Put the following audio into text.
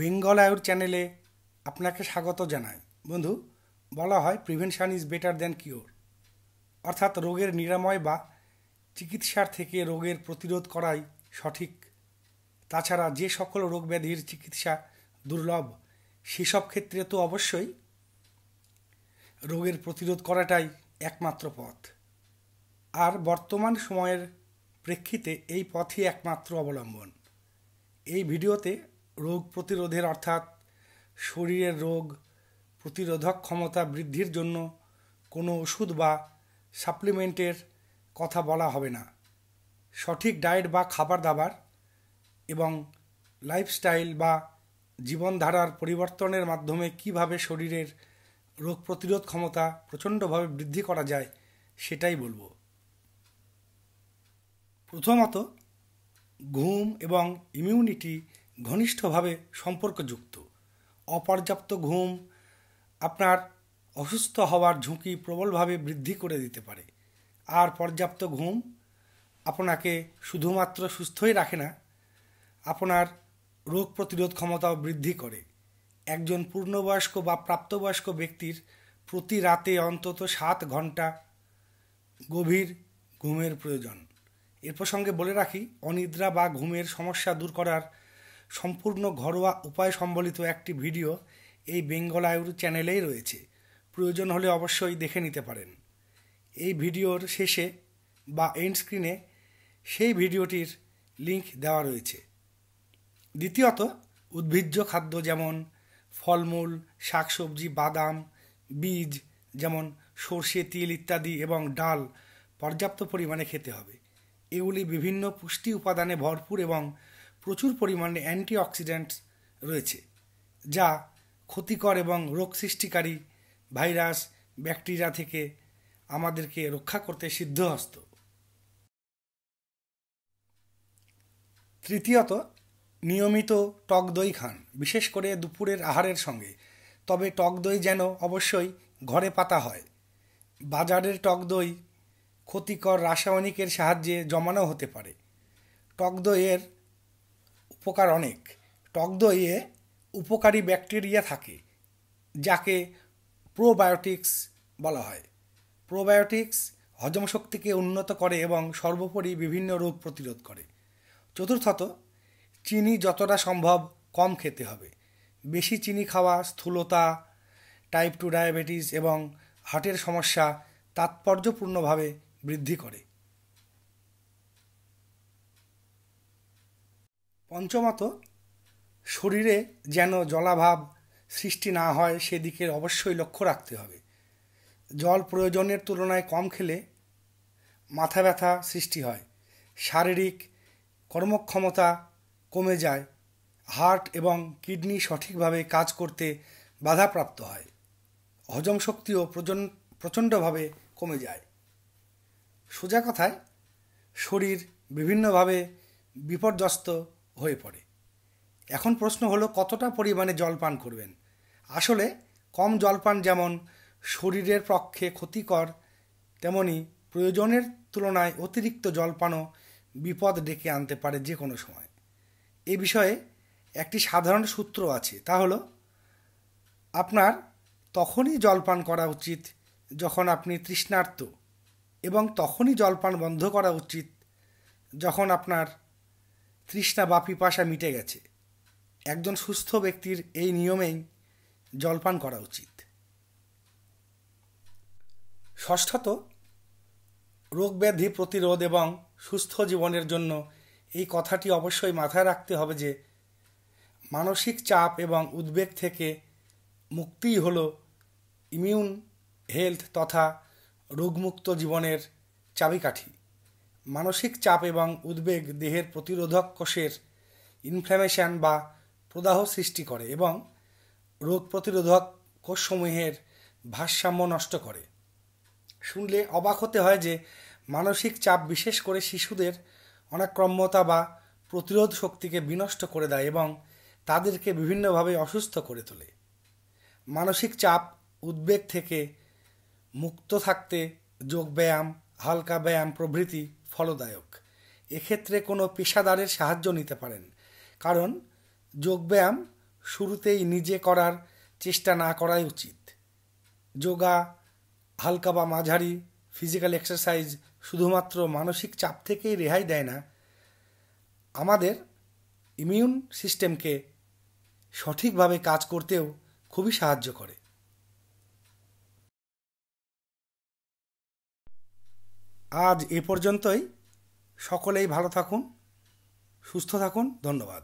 বেঙ্গল আয়ুর চ্যানেলে আপনাকে স্বাগত জানাই। বন্ধু, বলা হয় prevention is better than cure. অর্থাৎ রোগের নিরাময় বা চিকিৎসার থেকে রোগের প্রতিরোধ করাই সঠিক। তাছাড়া যে সকল রোগ ব্যাধির চিকিৎসা দুর্লভ, সেসব ক্ষেত্রে তো অবশ্যই রোগের প্রতিরোধ করাটাই একমাত্র পথ। আর বর্তমান সময়ের প্রেক্ষিতে এই পথই একমাত্র অবলম্বন। এই ভিডিওতে রোগ প্রতিরোধের অর্থাৎ শরীরের রোগ প্রতিরোধক ক্ষমতা বৃদ্ধির জন্য কোনো ওষুধ বা সাপ্লিমেন্টের কথা বলা হবে না। সঠিক ডায়েট বা খাবার দাবার এবং লাইফস্টাইল বা জীবনধারার পরিবর্তনের মাধ্যমে কীভাবে শরীরের রোগ প্রতিরোধ ক্ষমতা প্রচণ্ডভাবে বৃদ্ধি করা যায় সেটাই বলব। প্রথমত, ঘুম এবং ইমিউনিটি ঘনিষ্ঠভাবে সম্পর্কযুক্ত। অপর্যাপ্ত ঘুম আপনার অসুস্থ হওয়ার ঝুঁকি প্রবলভাবে বৃদ্ধি করে দিতে পারে। আর পর্যাপ্ত ঘুম আপনাকে শুধুমাত্র সুস্থই রাখে না, আপনার রোগ প্রতিরোধ ক্ষমতাও বৃদ্ধি করে। একজন পূর্ণবয়স্ক বা প্রাপ্তবয়স্ক ব্যক্তির প্রতি রাতে অন্তত সাত ঘণ্টা গভীর ঘুমের প্রয়োজন। এর প্রসঙ্গে বলে রাখি, অনিদ্রা বা ঘুমের সমস্যা দূর করার সম্পূর্ণ ঘরোয়া উপায় সম্বলিত একটি ভিডিও এই বেঙ্গল আয়ুর চ্যানেলেই রয়েছে। প্রয়োজন হলে অবশ্যই দেখে নিতে পারেন। এই ভিডিওর শেষে বা এন্ড স্ক্রিনে সেই ভিডিওটির লিংক দেওয়া রয়েছে। দ্বিতীয়ত, উদ্ভিজ্জ খাদ্য যেমন ফলমূল, শাকসবজি, বাদাম, বীজ যেমন সর্ষে, তিল ইত্যাদি এবং ডাল পর্যাপ্ত পরিমাণে খেতে হবে। এগুলি বিভিন্ন পুষ্টি উপাদানে ভরপুর এবং প্রচুর পরিমাণে অ্যান্টিঅক্সিডেন্টস রয়েছে, যা ক্ষতিকর এবং রোগ সৃষ্টিকারী ভাইরাস, ব্যাকটেরিয়া থেকে আমাদেরকে রক্ষা করতে সিদ্ধহস্ত। তৃতীয়ত, নিয়মিত টক দই খান, বিশেষ করে দুপুরের আহারের সঙ্গে। তবে টক দই যেন অবশ্যই ঘরে পাতা হয়। বাজারের টক দই ক্ষতিকর রাসায়নিকের সাহায্যে জমানো হতে পারে। টক দইয়ের উপকার অনেক। টক দইয়ে উপকারী ব্যাকটেরিয়া থাকে, যাকে প্রোবায়োটিক্স বলা হয়। প্রোবায়োটিক্স হজম শক্তিকে উন্নত করে এবং সর্বোপরি বিভিন্ন রোগ প্রতিরোধ করে। চতুর্থত, চিনি যতটা সম্ভব কম খেতে হবে। বেশি চিনি খাওয়া স্থূলতা টাইপ টু ডায়াবেটিস এবং হার্টের সমস্যা তাৎপর্যপূর্ণভাবে বৃদ্ধি করে। পঞ্চমত, শরীরে যেন জলাভাব সৃষ্টি না হয় সেদিকে অবশ্যই লক্ষ্য রাখতে হবে। জল প্রয়োজনের তুলনায় কম খেলে মাথা ব্যথা সৃষ্টি হয়, শারীরিক কর্মক্ষমতা কমে যায়, হার্ট এবং কিডনি সঠিকভাবে কাজ করতে বাধাপ্রাপ্ত হয়, হজম শক্তিও প্রচণ্ডভাবে কমে যায়। সোজা কথায়, শরীর বিভিন্নভাবে বিপর্যস্ত হয়ে পড়ে। এখন প্রশ্ন হলো, কতটা পরিমাণে জল পান করবেন? আসলে কম জলপান যেমন শরীরের পক্ষে ক্ষতিকর, তেমনি প্রয়োজনের তুলনায় অতিরিক্ত জলপানও বিপদ ডেকে আনতে পারে যে কোনো সময়। এ বিষয়ে একটি সাধারণ সূত্র আছে। তা হলো, আপনার তখনই জলপান করা উচিত যখন আপনি তৃষ্ণার্ত এবং তখনই জলপান বন্ধ করা উচিত যখন আপনার তৃষ্ণা বা পিপাসা মিটে গেছে। একজন সুস্থ ব্যক্তির এই নিয়মেই জলপান করা উচিত। ষষ্ঠত, রোগব্যাধি প্রতিরোধ এবং সুস্থ জীবনের জন্য এই কথাটি অবশ্যই মাথায় রাখতে হবে যে, মানসিক চাপ এবং উদ্বেগ থেকে মুক্তিই হল ইমিউন হেলথ তথা রোগমুক্ত জীবনের চাবিকাঠি। মানসিক চাপ এবং উদ্বেগ দেহের প্রতিরোধক কোষের ইনফ্ল্যামেশন বা প্রদাহ সৃষ্টি করে এবং রোগ প্রতিরোধক কোষসমূহের ভারসাম্য নষ্ট করে। শুনলে অবাক হতে হয় যে মানসিক চাপ বিশেষ করে শিশুদের অনাক্রম্যতা বা প্রতিরোধ শক্তিকে বিনষ্ট করে দেয় এবং তাদেরকে বিভিন্নভাবে অসুস্থ করে তোলে। মানসিক চাপ উদ্বেগ থেকে মুক্ত থাকতে যোগব্যায়াম হালকা ব্যায়াম প্রভৃতি ফলদায়ক। এক্ষেত্রে কোনো পেশাদারের সাহায্য নিতে পারেন। কারণ যোগব্যায়াম শুরুতেই নিজে করার চেষ্টা না করাই উচিত। যোগা, হালকা বা মাঝারি ফিজিক্যাল এক্সারসাইজ শুধুমাত্র মানসিক চাপ থেকেই রেহাই দেয় না, আমাদের ইমিউন সিস্টেমকে সঠিকভাবে কাজ করতেও খুবই সাহায্য করে। আজ এ পর্যন্তই। সকলেই ভালো থাকুন সুস্থ থাকুন ধন্যবাদ।